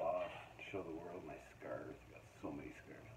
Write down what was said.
off and show the world my scars. I've got so many scars.